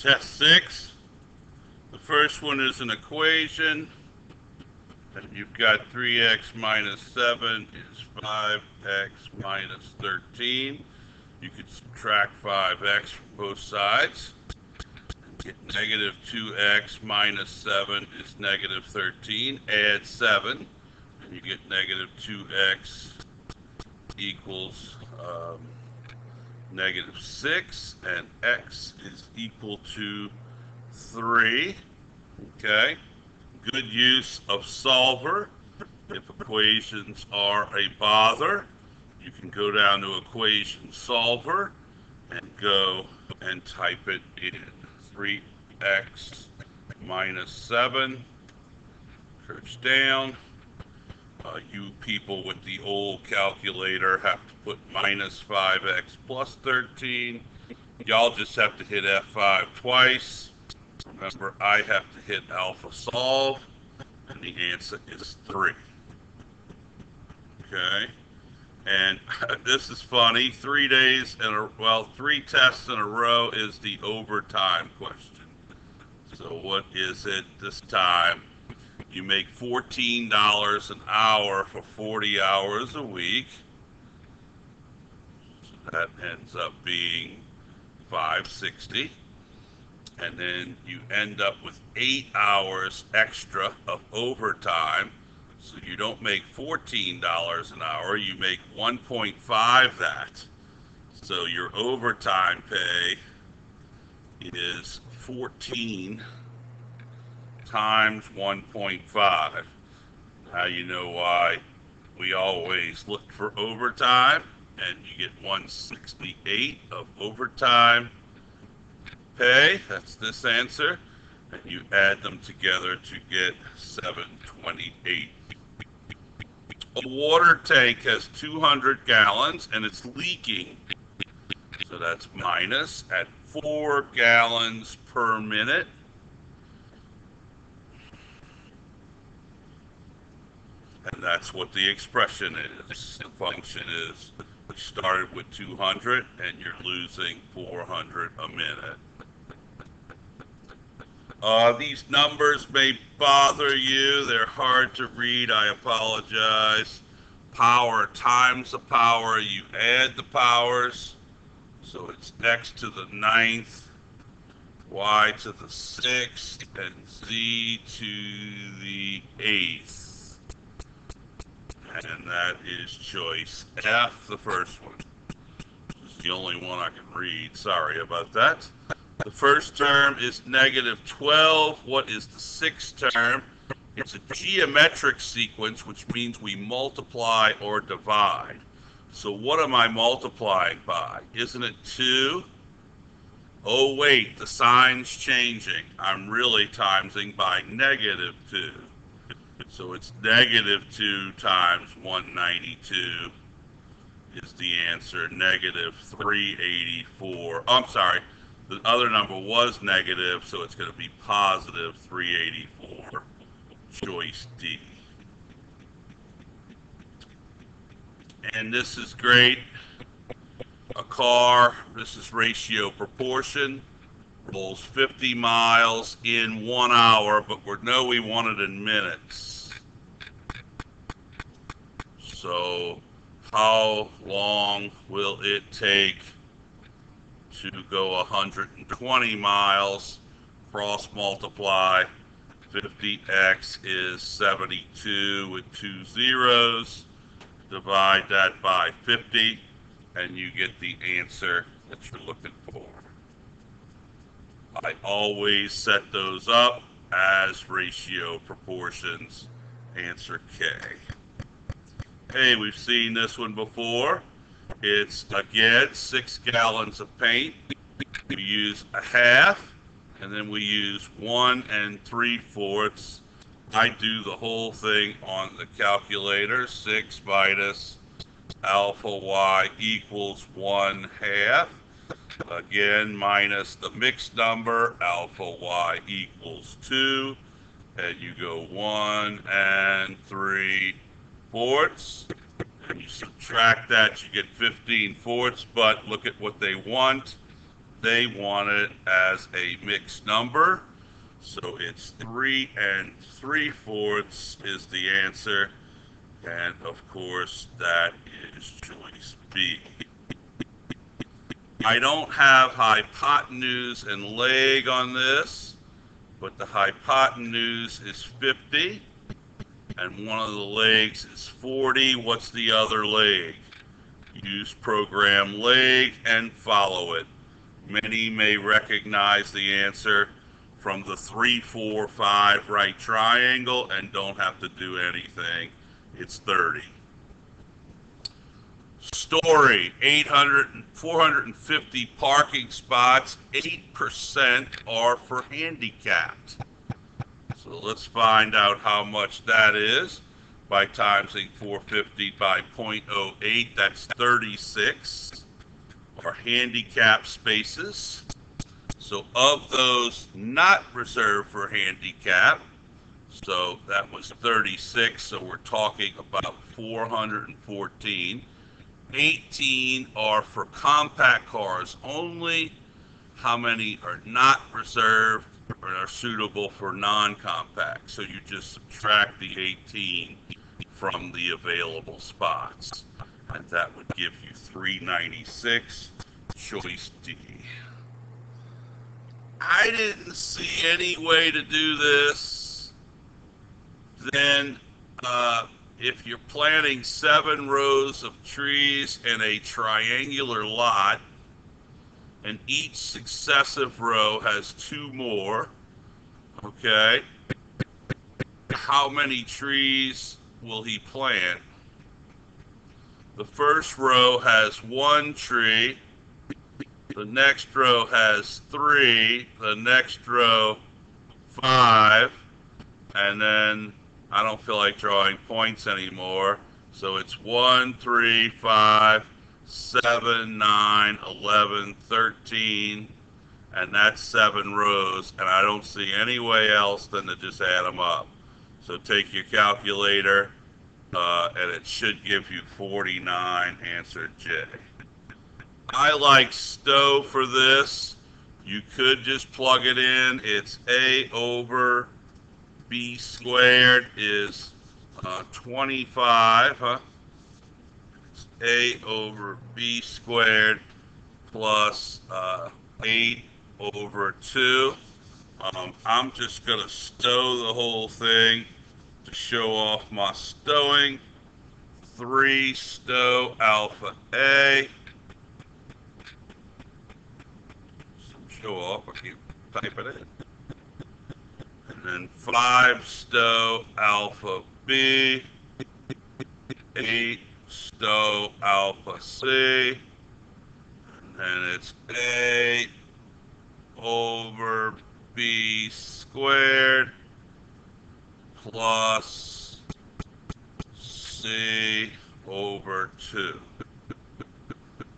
Test six. The first one is an equation. And you've got 3x minus 7 is 5x minus 13. You could subtract 5x from both sides. Get negative 2x minus 7 is negative 13. Add 7, and you get negative 2x equals um, negative 6, and x is equal to 3. Okay? Good use of solver. If equations are a bother, you can go down to equation solver and go and type it in. 3x minus 7. Search down. Uh, you people with the old calculator have to put minus 5x plus 13. Y'all just have to hit F5 twice. Remember, I have to hit alpha solve, and the answer is 3. Okay? And this is funny. Three days in a, well, three tests in a row is the overtime question. So what is it this time? You make $14 an hour for 40 hours a week. So that ends up being 560 and then you end up with eight hours extra of overtime. So you don't make $14 an hour, you make 1.5 that. So your overtime pay is 14 times 1.5. Now you know why we always look for overtime, and you get 168 of overtime pay. That's this answer. And you add them together to get 728. A water tank has 200 gallons and it's leaking. So that's minus at 4 gallons per minute. And that's what the expression is. The function is we started with 200 and you're losing 400 a minute. Uh, these numbers may bother you. They're hard to read. I apologize. Power times the power. You add the powers. So it's x to the ninth, y to the sixth, and z to the eighth. And that is choice F, the first one. This is the only one I can read. Sorry about that. The first term is negative 12. What is the sixth term? It's a geometric sequence, which means we multiply or divide. So what am I multiplying by? Isn't it 2? Oh, wait, the sign's changing. I'm really timesing by negative 2. So it's negative 2 times 192 is the answer. Negative 384. Oh, I'm sorry. The other number was negative, so it's going to be positive 384. Choice D. And this is great. A car, this is ratio proportion, rolls 50 miles in one hour, but we know we want it in minutes. So how long will it take to go 120 miles, cross multiply. 50x is 72 with two zeros. Divide that by 50, and you get the answer that you're looking for. I always set those up as ratio proportions. Answer K. Hey, we've seen this one before. It's again six gallons of paint. We use a half, and then we use one and three fourths. I do the whole thing on the calculator. Six minus alpha y equals one half. Again, minus the mixed number, alpha y equals two. And you go one and three fourths you subtract that, you get 15 fourths, but look at what they want. they want it as a mixed number. So it's three and three fourths is the answer. And of course, that is choice B. I don't have hypotenuse and leg on this, but the hypotenuse is 50 and one of the legs is 40. What's the other leg? Use program leg and follow it. Many may recognize the answer from the 3, 4, 5 right triangle and don't have to do anything. It's 30. Story 800, 450 parking spots, 8% are for handicapped. So let's find out how much that is by timesing 450 by 0.08. That's 36 are handicap spaces. So of those not reserved for handicap, so that was 36, so we're talking about 414. 18 are for compact cars only. How many are not reserved or are suitable for non-compact? So you just subtract the 18 from the available spots. And that would give you 396, choice D. I didn't see any way to do this. Then, uh, if you're planting seven rows of trees in a triangular lot, and each successive row has two more, okay, how many trees will he plant? The first row has one tree. The next row has three. The next row, five. And then I don't feel like drawing points anymore. So it's one, three, five, seven, nine, eleven, thirteen, and that's seven rows. And I don't see any way else than to just add them up. So take your calculator, uh, and it should give you 49, answer J. I like Stowe for this. You could just plug it in. It's A over B squared is uh, 25, huh? A over B squared plus uh, 8 over 2. Um, I'm just going to stow the whole thing to show off my stowing. 3 stow alpha A. Show off, I keep typing it in. And 5 stow alpha B. 8 stow alpha C. And then it's A over B squared plus C over 2.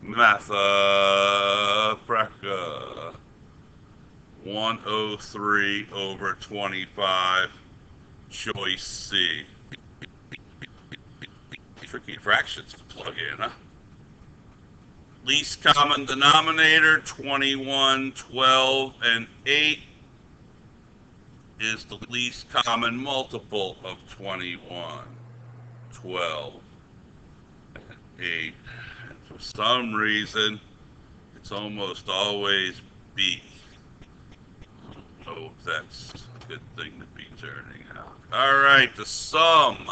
Matha Preka. 103 over 25, choice C. Tricky fractions to plug in, huh? Least common denominator, 21, 12, and 8 is the least common multiple of 21, 12, and 8. And for some reason, it's almost always B. Oh, that's a good thing to be turning out. All right, the sum.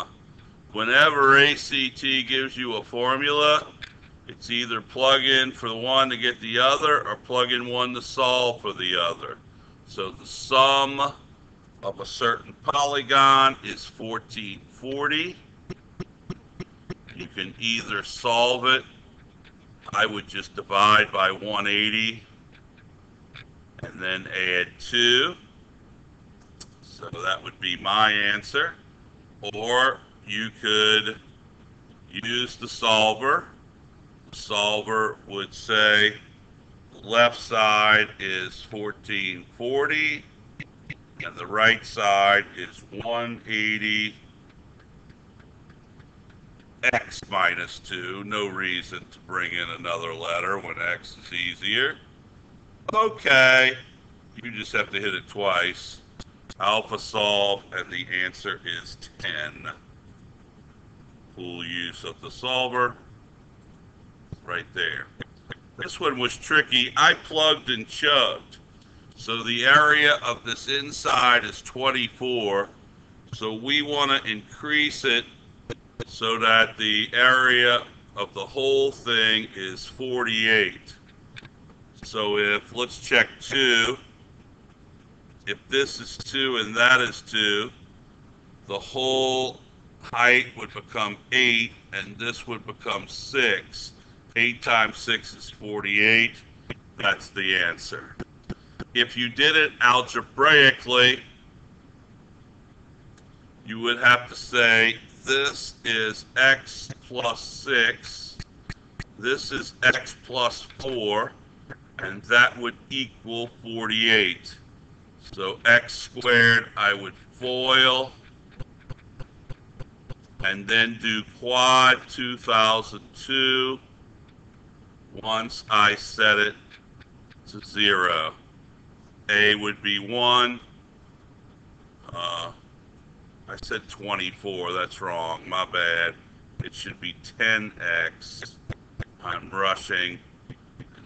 Whenever ACT gives you a formula, it's either plug in for the one to get the other or plug in one to solve for the other. So the sum of a certain polygon is 1440. You can either solve it. I would just divide by 180 and then add 2. So that would be my answer. Or you could use the solver. The solver would say left side is 1440 and the right side is 180 x minus 2. No reason to bring in another letter when x is easier. Okay, you just have to hit it twice. Alpha solve, and the answer is 10. Full use of the solver right there. This one was tricky. I plugged and chugged. So the area of this inside is 24. So we want to increase it so that the area of the whole thing is 48. So if, let's check 2. If this is 2 and that is 2, the whole height would become 8 and this would become 6. 8 times 6 is 48. That's the answer. If you did it algebraically, you would have to say this is x plus 6, this is x plus 4, and that would equal 48. So x squared, I would FOIL, and then do quad 2002 once I set it to 0. A would be 1. Uh, I said 24. That's wrong. My bad. It should be 10x. I'm rushing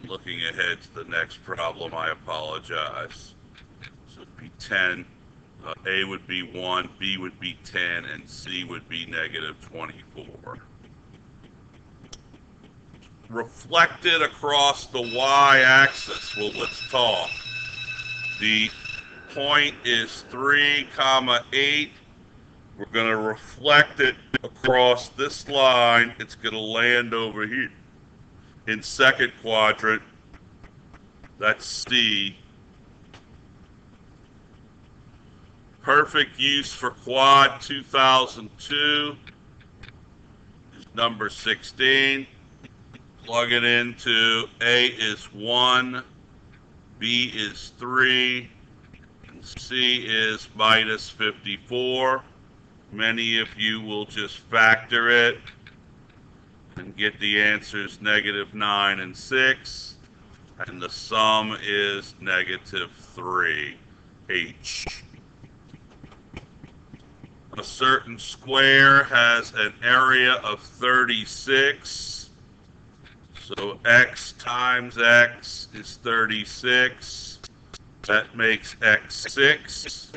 looking ahead to the next problem. I apologize. So it'd be 10. Uh, A would be 1, B would be 10, and C would be negative 24. Reflected across the y-axis. Well, let's talk. The point is 3 comma 8. We're going to reflect it across this line. It's going to land over here in second quadrant. That's C. Perfect use for quad 2002 is number 16. Plug it into A is 1, B is 3, and C is minus 54. Many of you will just factor it and get the answers negative 9 and 6. And the sum is negative 3. H. A certain square has an area of 36 so x times x is 36. That makes x 6.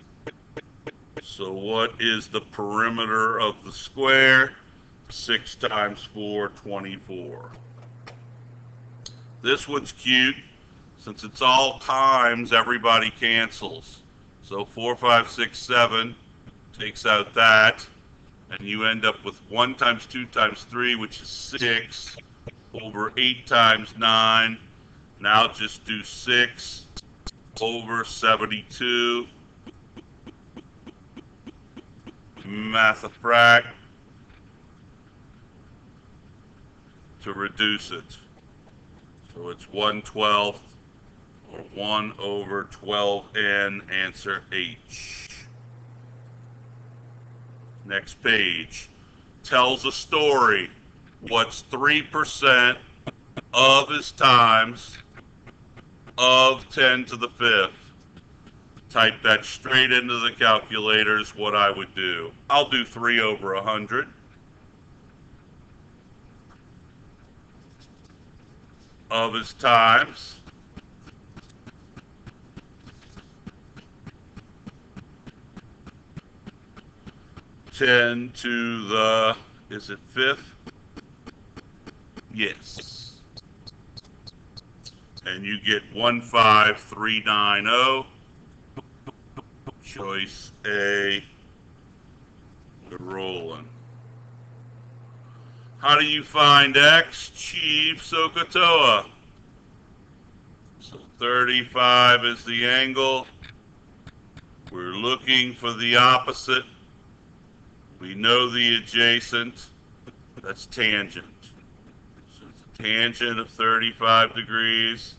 So what is the perimeter of the square? 6 times 4, 24. This one's cute. Since it's all times, everybody cancels. So 4, 5, 6, 7 takes out that. And you end up with 1 times 2 times 3, which is 6 over 8 times 9. Now just do 6 over 72. Math a to reduce it. So it's 1 12th or 1 over 12n, answer H. Next page. Tells a story what's 3% of his times of 10 to the fifth. Type that straight into the calculator is what I would do. I'll do 3 over 100. Of his times. Ten to the, is it fifth? Yes. And you get 15390. Choice A, the rolling. How do you find X? Chief SohCahToa. So 35 is the angle. We're looking for the opposite. We know the adjacent. That's tangent So tangent of 35 degrees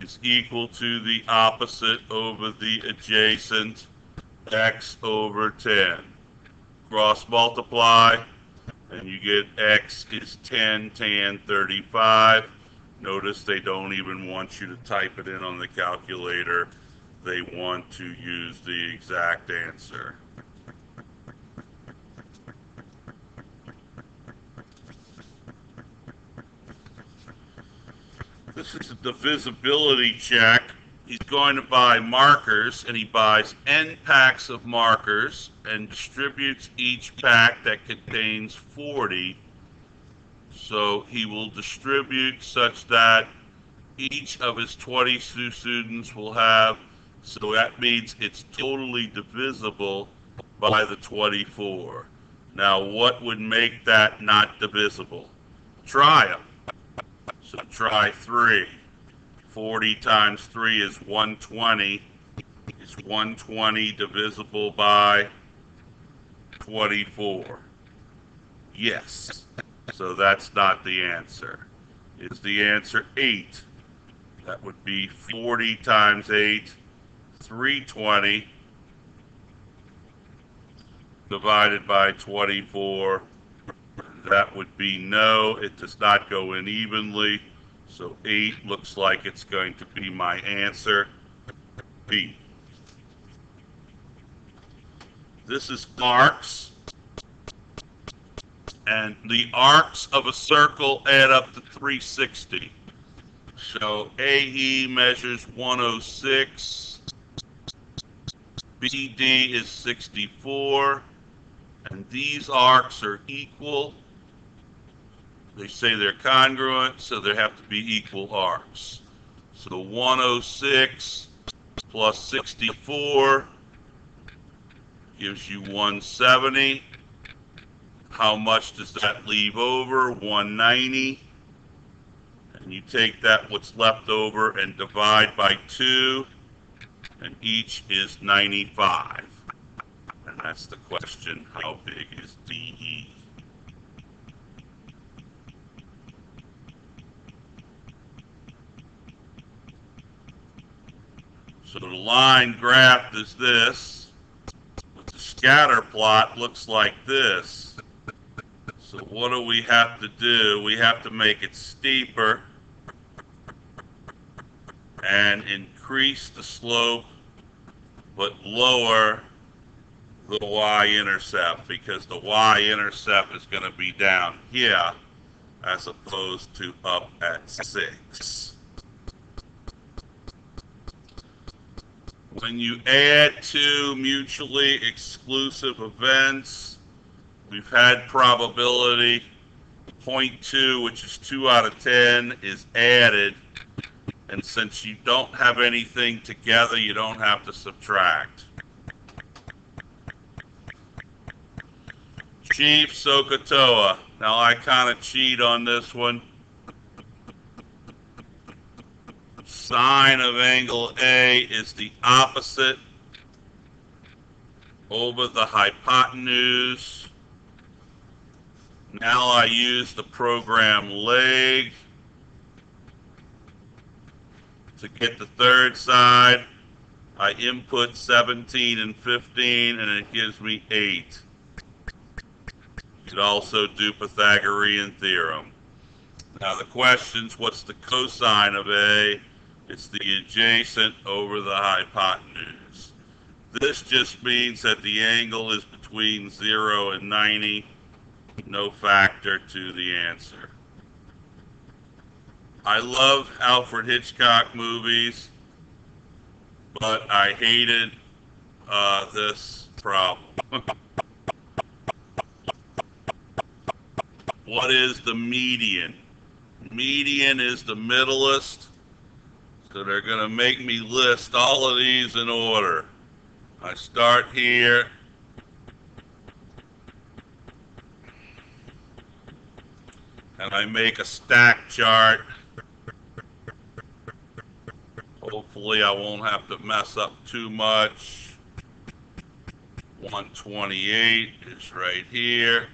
is equal to the opposite over the adjacent x over 10. Cross multiply, and you get x is 10 tan 35. Notice they don't even want you to type it in on the calculator. They want to use the exact answer. This is a divisibility check. He's going to buy markers, and he buys n packs of markers and distributes each pack that contains 40. So he will distribute such that each of his 20 students will have, so that means it's totally divisible by the 24. Now, what would make that not divisible? Try them. So try 3. 40 times 3 is 120. Is 120 divisible by 24? Yes. So that's not the answer. Is the answer 8? That would be 40 times 8, 320 divided by 24 that would be no. It does not go in evenly. So 8 looks like it's going to be my answer. B. This is arcs. And the arcs of a circle add up to 360. So AE measures 106. BD is 64. And these arcs are equal. They say they're congruent, so there have to be equal arcs. So 106 plus 64 gives you 170. How much does that leave over? 190. And you take that, what's left over, and divide by 2, and each is 95. And that's the question, how big is DE? So the line graph is this. But the scatter plot looks like this. So what do we have to do? We have to make it steeper and increase the slope, but lower the y-intercept because the y-intercept is going to be down here as opposed to up at 6. When you add two mutually exclusive events, we've had probability 0.2, which is 2 out of 10, is added. And since you don't have anything together, you don't have to subtract. Chief SohCahToa. Now I kind of cheat on this one. Sine of angle A is the opposite over the hypotenuse. Now I use the program leg to get the third side. I input 17 and 15 and it gives me 8. You could also do Pythagorean theorem. Now the question's what's the cosine of A? It's the adjacent over the hypotenuse. This just means that the angle is between 0 and 90. No factor to the answer. I love Alfred Hitchcock movies, but I hated uh, this problem. what is the median? Median is the middleist so they're going to make me list all of these in order. I start here. And I make a stack chart. Hopefully I won't have to mess up too much. 128 is right here.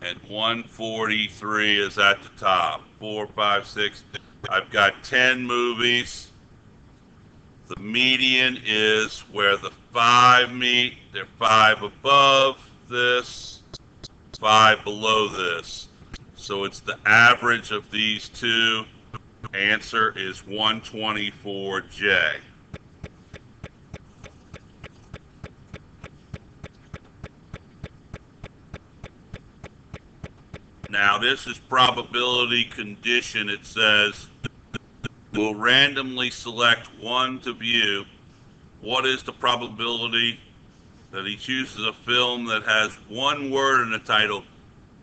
And 143 is at the top. Four, five, six, I've got 10 movies. The median is where the five meet. They're five above this, five below this. So it's the average of these two. Answer is 124J. Now, this is probability condition. It says, we'll randomly select one to view. What is the probability that he chooses a film that has one word in the title,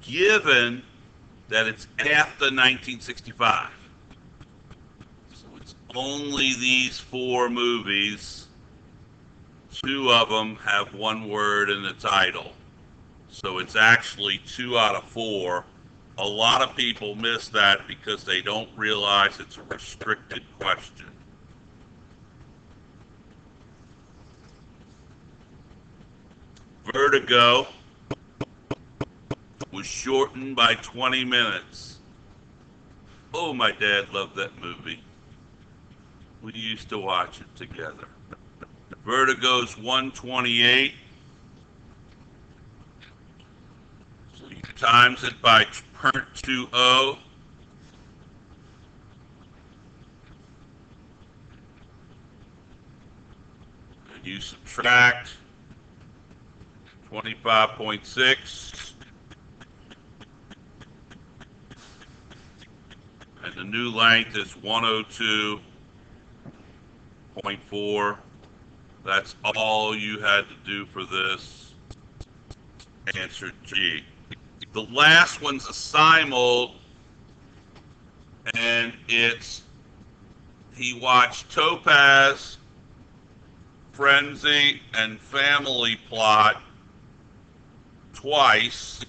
given that it's after 1965? So it's only these four movies. Two of them have one word in the title. So it's actually two out of four. A lot of people miss that because they don't realize it's a restricted question. Vertigo was shortened by 20 minutes. Oh, my dad loved that movie. We used to watch it together. Vertigo's 128. So you times it by 0.20. And you subtract 25.6. And the new length is 102.4. That's all you had to do for this. Answer G. The last one's a simul, and it's he watched Topaz, Frenzy, and Family Plot twice.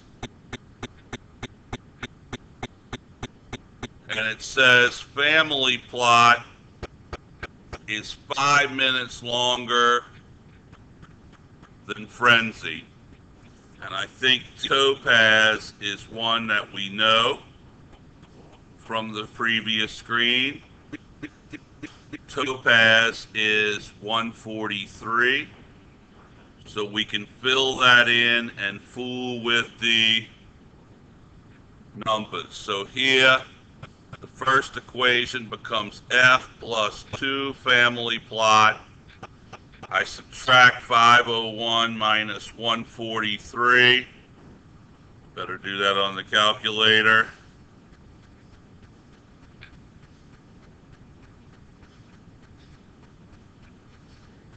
And it says Family Plot is five minutes longer than Frenzy. And I think Topaz is one that we know from the previous screen. Topaz is 143. So we can fill that in and fool with the numbers. So here, the first equation becomes F plus 2 family plot. I subtract 501 minus 143. Better do that on the calculator.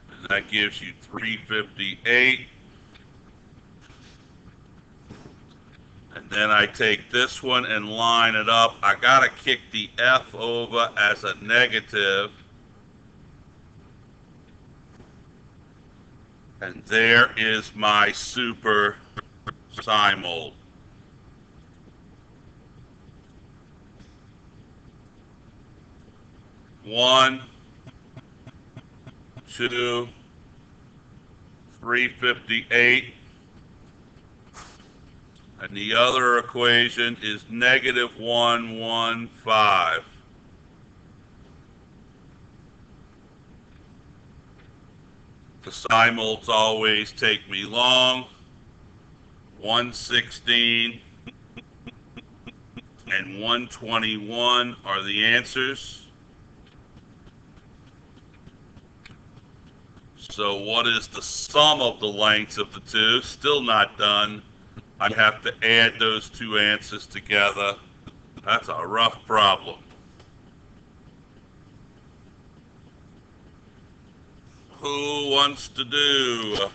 And that gives you 358. And then I take this one and line it up. I gotta kick the F over as a negative. And there is my super simul. One, two, three fifty-eight. And the other equation is negative one, one, five. The simuls always take me long. 116 and 121 are the answers. So what is the sum of the lengths of the two? Still not done. I have to add those two answers together. That's a rough problem. Who wants to do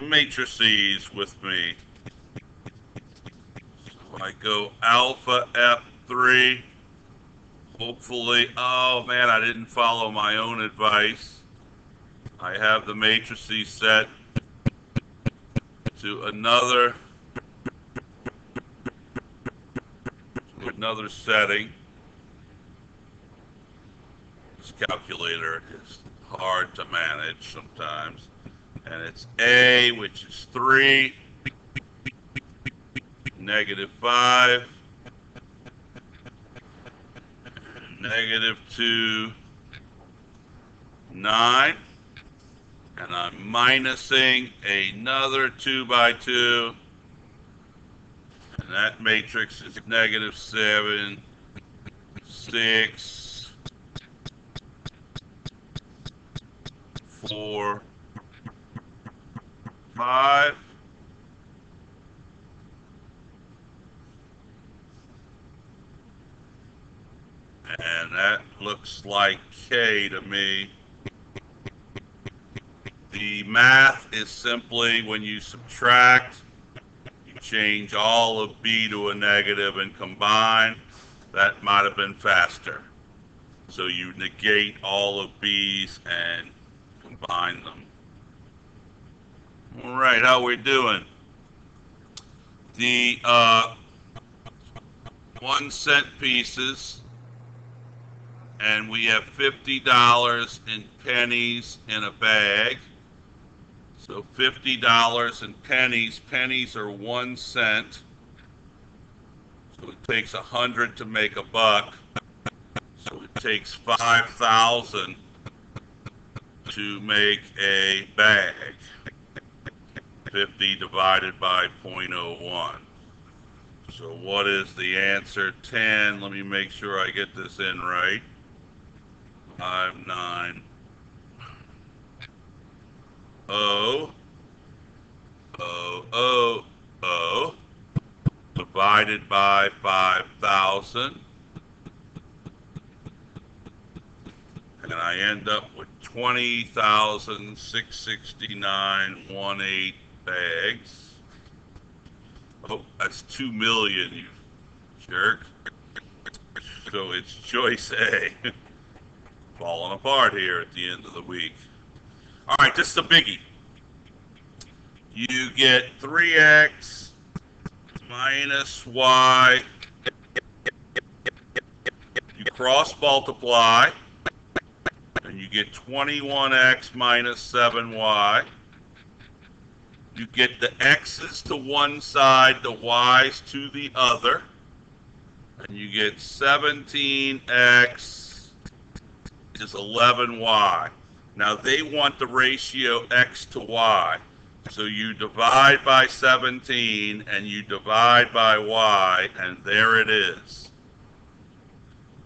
matrices with me? So I go alpha F3. Hopefully, oh man, I didn't follow my own advice. I have the matrices set to another to another setting. This calculator is hard to manage sometimes. And it's A, which is 3, negative 5, negative 2, 9. And I'm minusing another 2 by 2. And that matrix is negative 7, six, four, five. And that looks like K to me. The math is simply when you subtract, you change all of B to a negative and combine. That might have been faster. So you negate all of B's and combine them. All right, how we doing? The uh, one cent pieces, and we have fifty dollars in pennies in a bag. So fifty dollars in pennies. Pennies are one cent. So it takes a hundred to make a buck. So it takes five thousand to make a bag. 50 divided by 0.01. So what is the answer? 10. Let me make sure I get this in right. 5, 9. O. O. O. O. Divided by 5,000. And I end up with 20,669.18 bags. Oh, that's 2 million, you jerk. So it's choice A. Falling apart here at the end of the week. All right, this is a biggie. You get 3x minus y. You cross multiply, and you get 21x minus 7y. You get the x's to one side, the y's to the other, and you get 17x is 11y. Now they want the ratio x to y. So you divide by 17 and you divide by y, and there it is.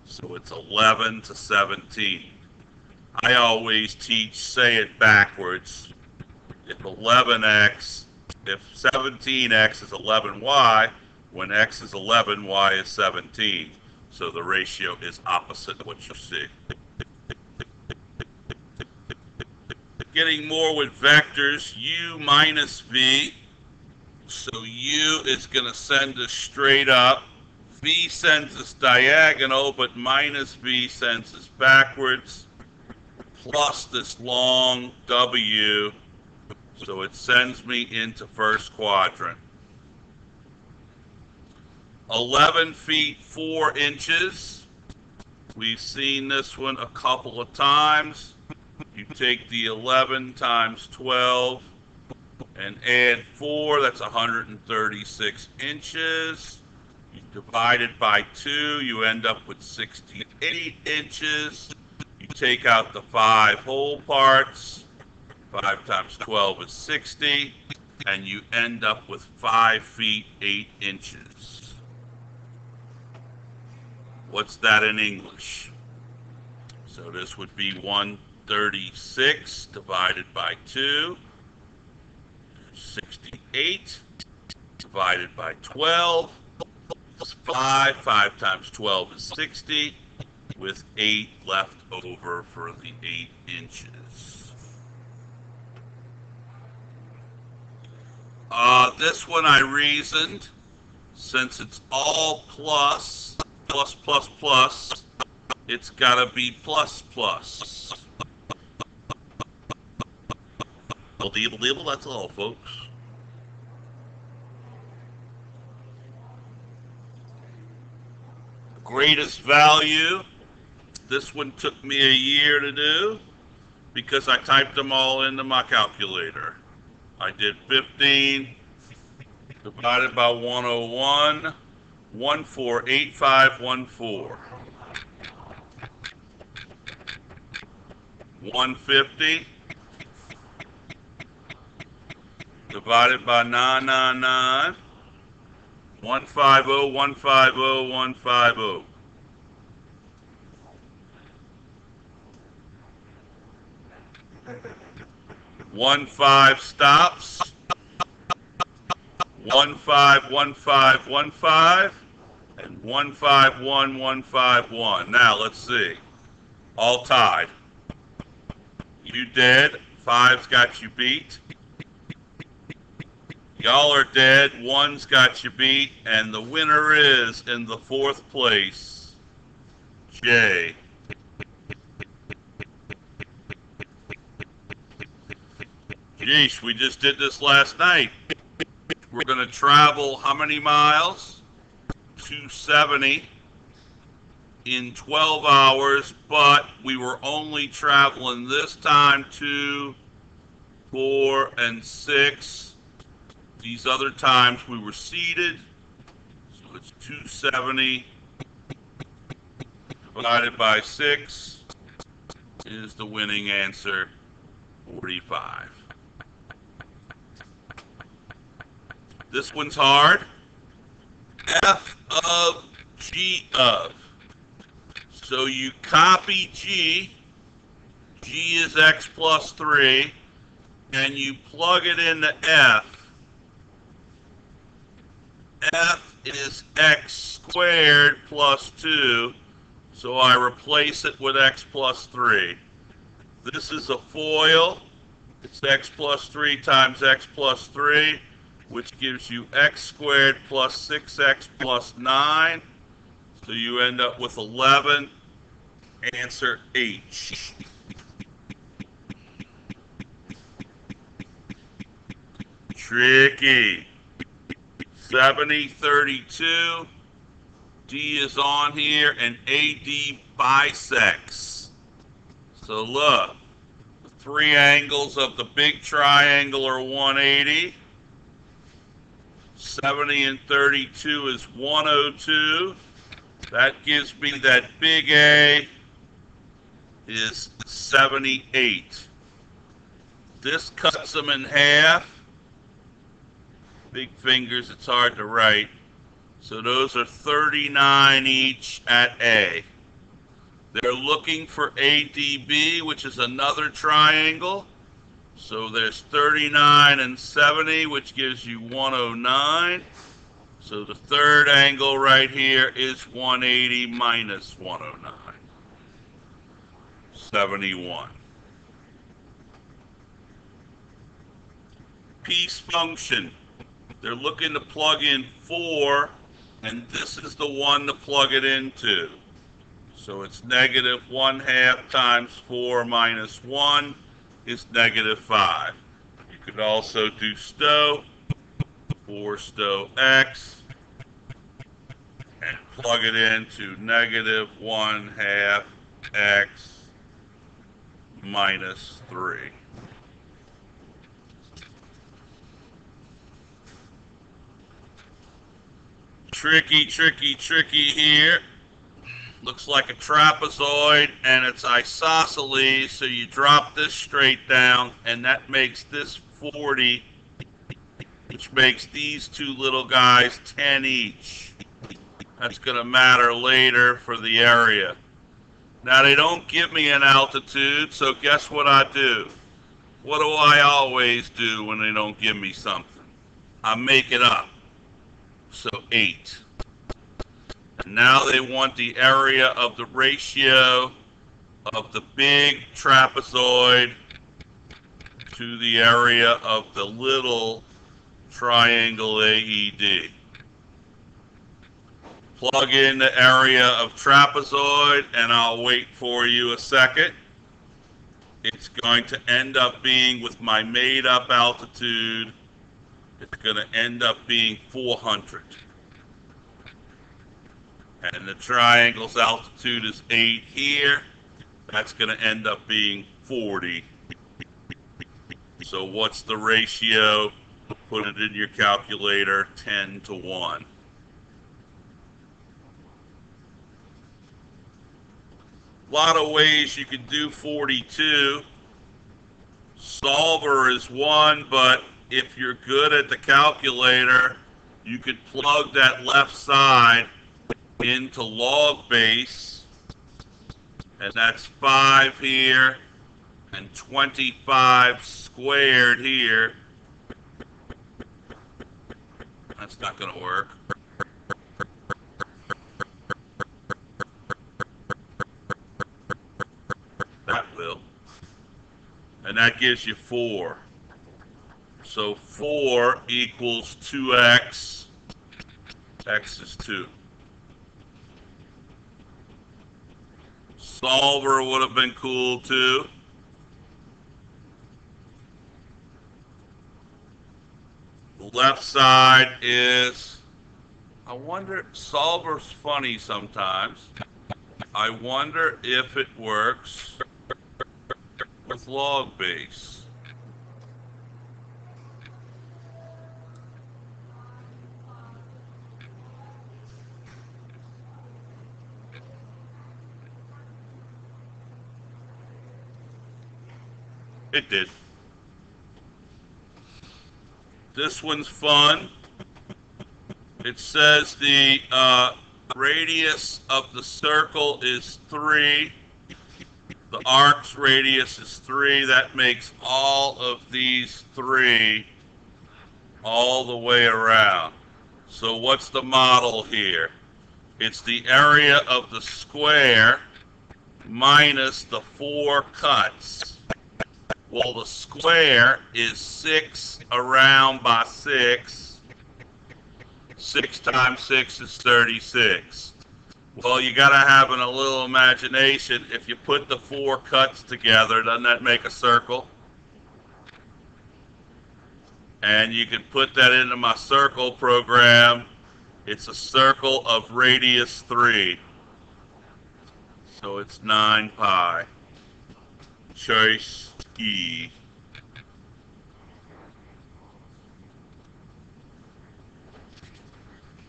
So it's 11 to 17. I always teach say it backwards. If 11x, if 17x is 11y, when x is 11, y is 17. So the ratio is opposite what you see. Getting more with vectors, u minus v. So u is going to send us straight up. v sends us diagonal, but minus v sends us backwards. Plus this long w. So it sends me into first quadrant. 11 feet 4 inches. We've seen this one a couple of times. You take the 11 times 12 and add 4, that's 136 inches. You divide it by 2, you end up with 68 inches. You take out the 5 whole parts. 5 times 12 is 60. And you end up with 5 feet 8 inches. What's that in English? So this would be 136 divided by 2. 68 divided by 12 5. 5 times 12 is 60 with 8 left over for the 8 inches. Uh, this one I reasoned, since it's all plus, plus, plus, plus, it's got to be plus, plus. That's all, folks. Greatest value. This one took me a year to do because I typed them all into my calculator. I did 15 divided by 101, 148514. 150 divided by 999, 150, 150, 150. One five stops. One five one five one five and one five one one five one. Now let's see. All tied. You dead. Five's got you beat. Y'all are dead. One's got you beat, and the winner is in the fourth place. Jay. Geesh, we just did this last night. We're going to travel how many miles? 270 in 12 hours, but we were only traveling this time two, four, and six. These other times we were seated, so it's 270 divided by six is the winning answer, 45. This one's hard. F of G of. So you copy G. G is X plus 3. And you plug it into F. F is X squared plus 2. So I replace it with X plus 3. This is a FOIL. It's X plus 3 times X plus 3 which gives you x squared plus 6x plus 9. So you end up with 11. Answer H. Tricky. 7032. D is on here, and AD bisects. So look, the three angles of the big triangle are 180. 70 and 32 is 102. That gives me that big A is 78. This cuts them in half. Big fingers, it's hard to write. So those are 39 each at A. They're looking for ADB, which is another triangle. So there's 39 and 70, which gives you 109. So the third angle right here is 180 minus 109. 71. Piece function. They're looking to plug in 4, and this is the one to plug it into. So it's negative 1 half times 4 minus 1 is negative 5. You could also do stow, 4 stow x, and plug it into negative 1 half x minus 3. Tricky, tricky, tricky here looks like a trapezoid and it's isosceles so you drop this straight down and that makes this 40 which makes these two little guys 10 each. That's going to matter later for the area. Now they don't give me an altitude so guess what I do? What do I always do when they don't give me something? I make it up. So 8 now they want the area of the ratio of the big trapezoid to the area of the little triangle AED. Plug in the area of trapezoid and I'll wait for you a second. It's going to end up being with my made up altitude, it's going to end up being 400 and the triangle's altitude is 8 here, that's going to end up being 40. So what's the ratio? Put it in your calculator, 10 to 1. A lot of ways you could do 42. Solver is one, but if you're good at the calculator, you could plug that left side into log base, and that's 5 here, and 25 squared here. That's not going to work. That will. And that gives you 4. So 4 equals 2x. x is 2. Solver would have been cool too. The left side is, I wonder, Solver's funny sometimes. I wonder if it works with log base. It did. This one's fun. It says the uh, radius of the circle is 3. The arc's radius is 3. That makes all of these 3 all the way around. So what's the model here? It's the area of the square minus the four cuts. Well, the square is 6 around by 6. 6 times 6 is 36. Well, you got to have an, a little imagination. If you put the four cuts together, doesn't that make a circle? And you can put that into my circle program. It's a circle of radius 3. So it's 9 pi. Choice E.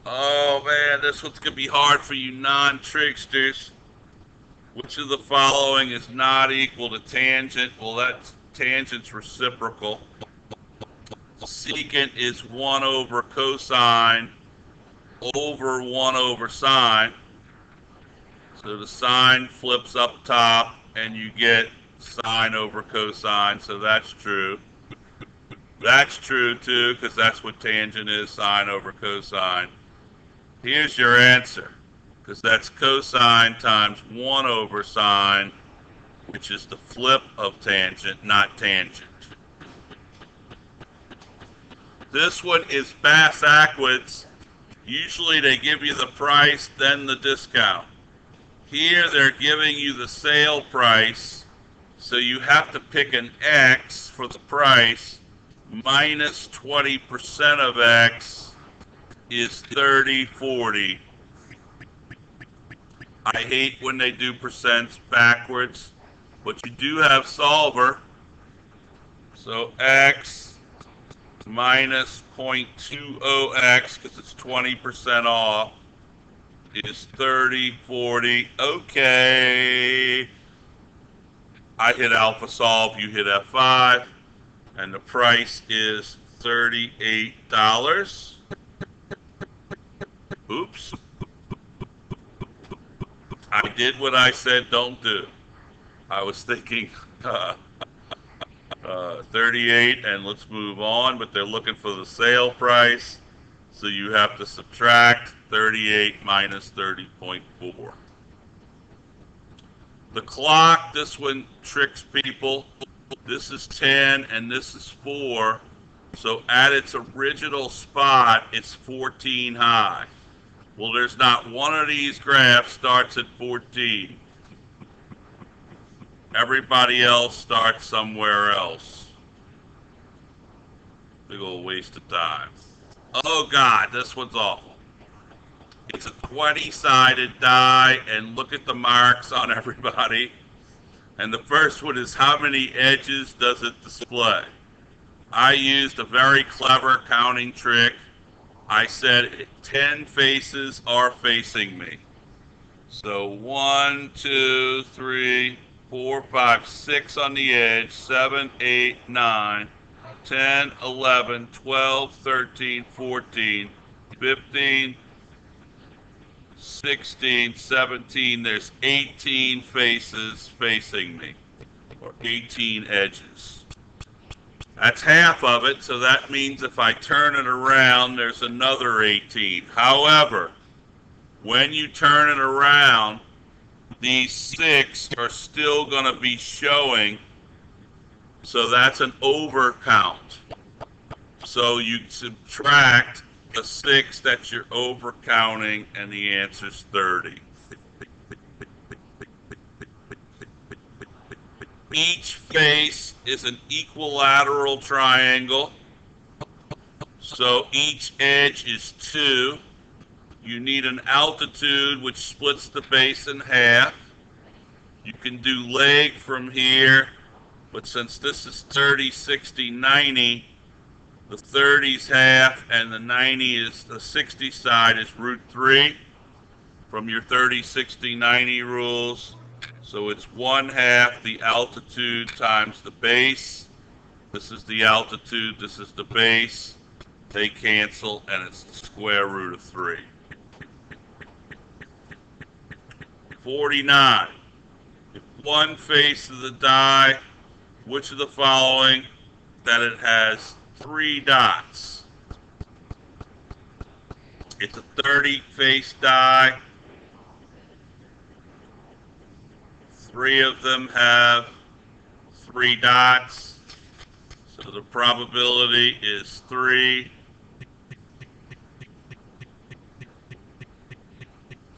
Oh man, this one's gonna be hard for you non-tricksters. Which of the following is not equal to tangent? Well, that's tangent's reciprocal. Secant is 1 over cosine over 1 over sine. So the sine flips up top and you get sine over cosine, so that's true. That's true too, because that's what tangent is, sine over cosine. Here's your answer, because that's cosine times 1 over sine, which is the flip of tangent, not tangent. This one is backwards. Usually they give you the price, then the discount. Here they're giving you the sale price, so you have to pick an X for the price. Minus 20% of X is 30, 40. I hate when they do percents backwards, but you do have solver. So X minus 0.20X, because it's 20% off, is 30, 40. Okay. I hit alpha solve, you hit F5, and the price is $38. Oops. I did what I said don't do. I was thinking uh, uh, 38 and let's move on, but they're looking for the sale price. So you have to subtract 38 minus 30.4. The clock, this one tricks people. This is 10 and this is 4. So at its original spot, it's 14 high. Well, there's not one of these graphs starts at 14. Everybody else starts somewhere else. Big old waste of time. Oh God, this one's awful. It's a 20-sided die, and look at the marks on everybody. And the first one is how many edges does it display? I used a very clever counting trick. I said 10 faces are facing me. So one, two, three, four, five, six on the edge, seven, eight, nine, 10, 11, 12, 13, 14, 15, 16, 17. There's 18 faces facing me. or 18 edges. That's half of it, so that means if I turn it around, there's another 18. However, when you turn it around, these six are still going to be showing, so that's an overcount. So you subtract the six that you're overcounting, and the answer's 30. Each face is an equilateral triangle. So each edge is 2. You need an altitude which splits the base in half. You can do leg from here, but since this is 30, 60, 90, the 30's half and the 90 is the 60 side is root 3 from your 30, 60, 90 rules. So it's one half the altitude times the base. This is the altitude, this is the base. They cancel, and it's the square root of 3. 49. if One face of the die, which of the following that it has three dots? It's a 30 face die. Three of them have three dots. So the probability is three.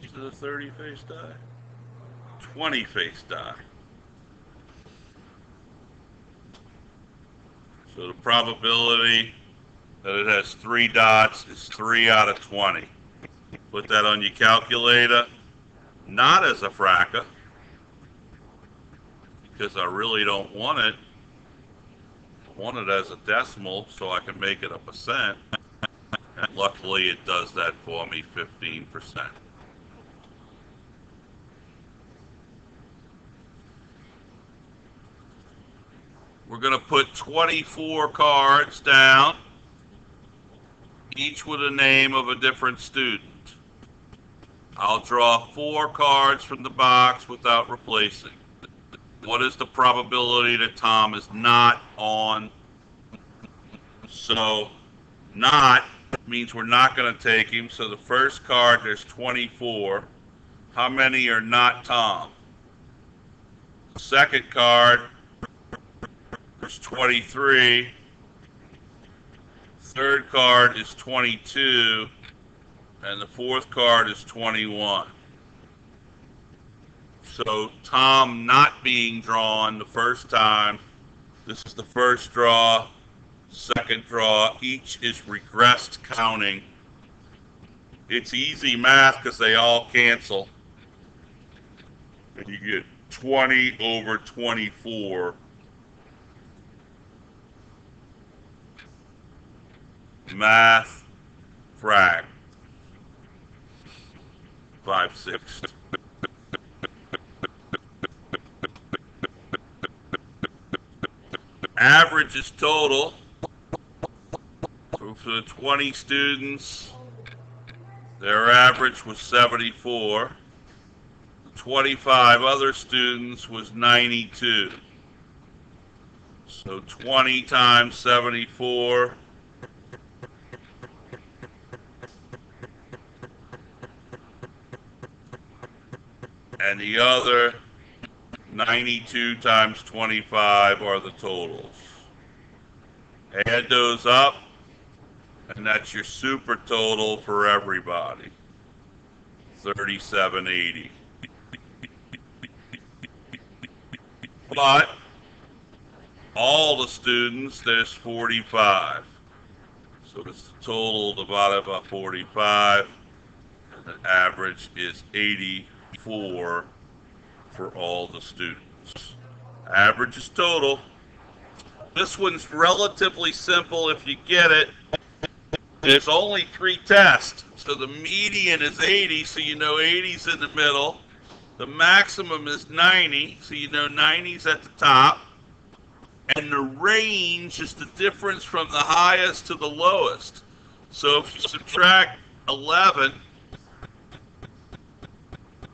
Is it a 30 face die? 20 face die. So the probability that it has three dots is 3 out of 20. Put that on your calculator, not as a fracca, because I really don't want it. I want it as a decimal so I can make it a percent. And luckily it does that for me, 15%. We're going to put 24 cards down, each with a name of a different student. I'll draw four cards from the box without replacing. What is the probability that Tom is not on? So, not means we're not going to take him. So the first card, there's 24. How many are not Tom? The second card, there's 23. Third card is 22. And the fourth card is 21. So Tom not being drawn the first time. This is the first draw, second draw. Each is regressed counting. It's easy math because they all cancel. And you get 20 over 24. Math, frag. Five, six. Average is total for the 20 students. Their average was 74. 25 other students was 92. So 20 times 74. And the other 92 times 25 are the totals. Add those up, and that's your super total for everybody. 3780. But all the students, there's 45. So it's the total divided by 45, and the average is 84 for all the students. Average is total. This one's relatively simple if you get it. There's only three tests. So the median is 80, so you know 80's in the middle. The maximum is 90, so you know 90's at the top. And the range is the difference from the highest to the lowest. So if you subtract 11,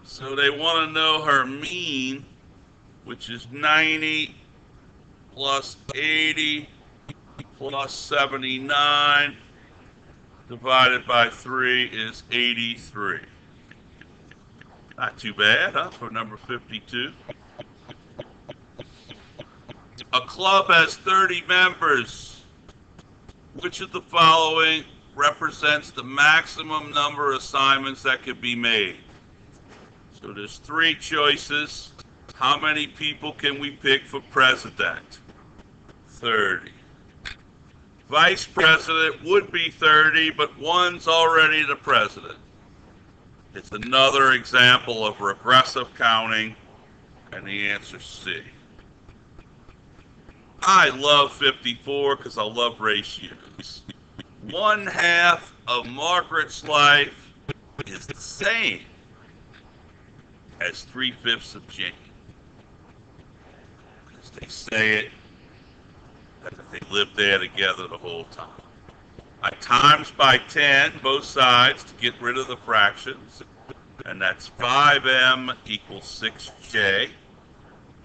so they want to know her mean, which is 90 plus 80 plus 79 divided by 3 is 83. Not too bad, huh, for number 52. A club has 30 members. Which of the following represents the maximum number of assignments that could be made? So there's three choices. How many people can we pick for president? 30. Vice president would be 30, but one's already the president. It's another example of regressive counting, and the answer's C. I love 54 because I love ratios. One half of Margaret's life is the same as three fifths of Jane. Because they say it that they lived there together the whole time. I times by 10 both sides to get rid of the fractions, and that's 5m equals 6j.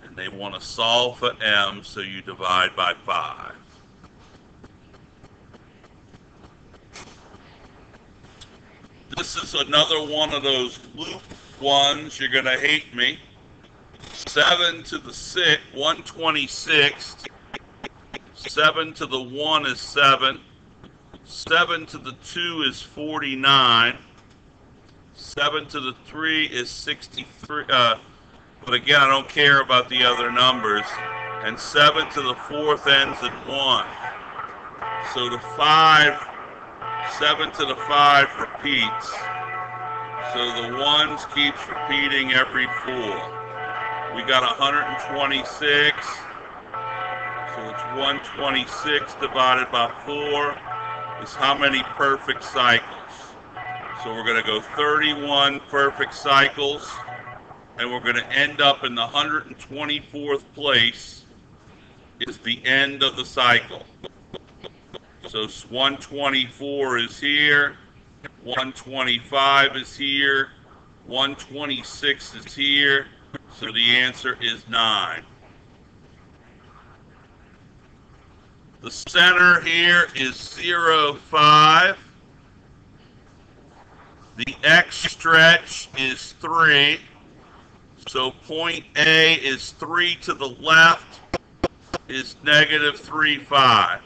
And they want to solve for m, so you divide by 5. This is another one of those loop ones. You're going to hate me. 7 to the 6, 126. 7 to the 1 is 7. 7 to the 2 is 49. 7 to the 3 is 63. Uh, but again, I don't care about the other numbers. And 7 to the 4th ends at 1. So the 5, 7 to the 5 repeats. So the 1s keeps repeating every 4. We got 126. So it's 126 divided by 4 is how many perfect cycles. So we're going to go 31 perfect cycles, and we're going to end up in the 124th place is the end of the cycle. So 124 is here, 125 is here, 126 is here, so the answer is 9. The center here is 0, 5. The x stretch is 3. So point A is 3 to the left is negative 3, 5.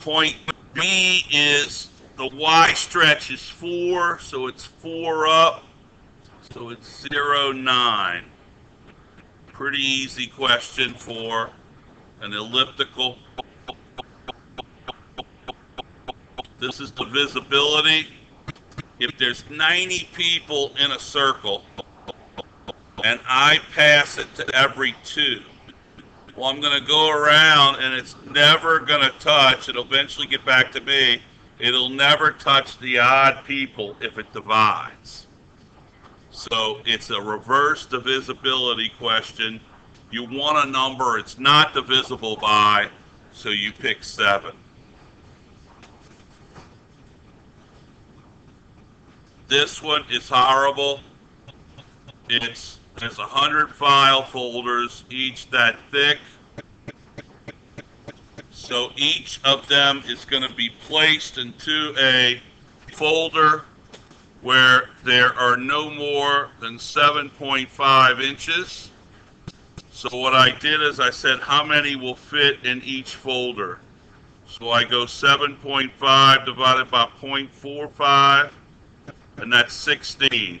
Point B is the y stretch is 4, so it's 4 up. So it's 0, 9. Pretty easy question for an elliptical. This is divisibility. If there's 90 people in a circle and I pass it to every two, well, I'm going to go around and it's never going to touch. It'll eventually get back to me. It'll never touch the odd people if it divides. So it's a reverse divisibility question you want a number it's not divisible by, so you pick 7. This one is horrible. It's there's a hundred file folders, each that thick. So each of them is going to be placed into a folder where there are no more than 7.5 inches. So what I did is I said how many will fit in each folder. So I go 7.5 divided by 0.45, and that's 16.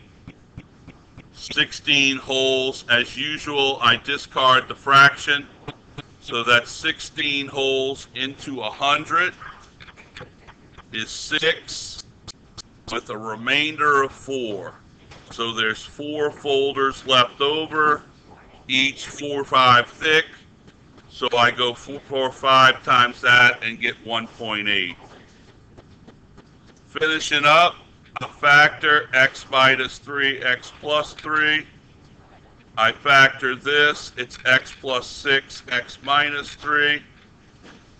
16 holes. As usual, I discard the fraction. So that's 16 holes into 100 is 6 with a remainder of 4. So there's 4 folders left over each four or five thick. So I go 4 5 times that and get 1.8. Finishing up, a factor x minus 3, x plus 3. I factor this, it's x plus 6, x minus 3.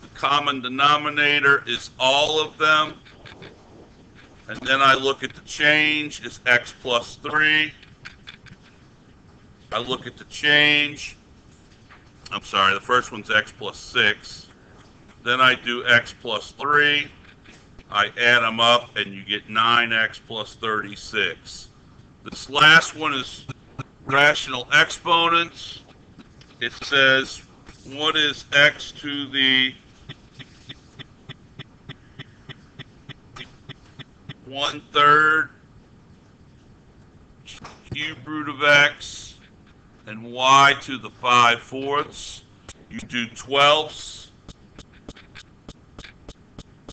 The common denominator is all of them. And then I look at the change, it's x plus 3 I look at the change. I'm sorry, the first one's x plus 6. Then I do x plus 3. I add them up, and you get 9x plus 36. This last one is rational exponents. It says, what is x to the one third cube root of x and y to the five fourths. You do twelfths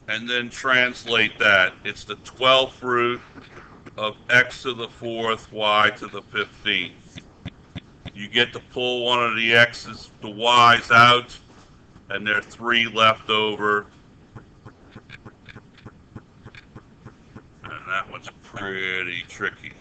and then translate that. It's the twelfth root of x to the fourth, y to the fifteenth. You get to pull one of the x's, the y's out, and there are three left over. And that one's pretty tricky.